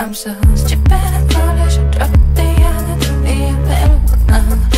I'm so stupid, I thought I should drop the other to be a better one.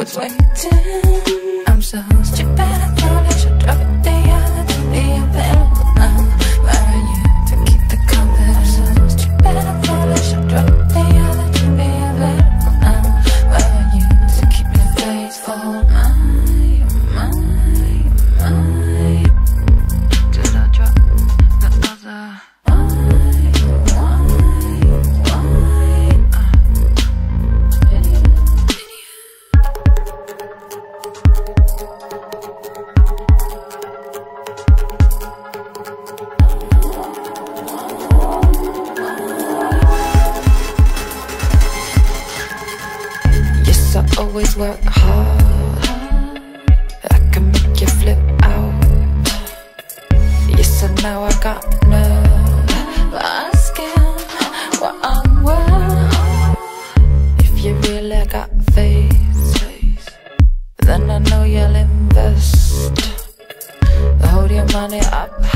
was waiting. I'm so stupid, I thought should drop it. The other day, but work hard. I can make you flip out. Yes, I now I got nerve. Asking what I'm worth. If you really got faith Then I know you'll invest. Hold your money up.